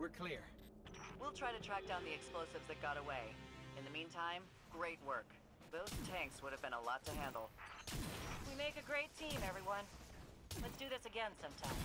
We're clear. We'll try to track down the explosives that got away. In the meantime, great work. Those tanks would have been a lot to handle. We make a great team, everyone. Let's do this again sometime.